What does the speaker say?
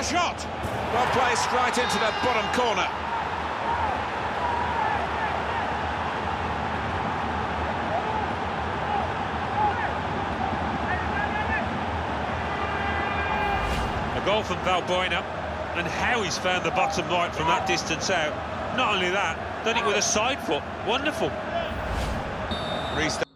A shot! Well placed right into the bottom corner. A goal from Valbuena, and how he's found the bottom right from that distance out. Not only that, done it with a side foot. Wonderful. Restart.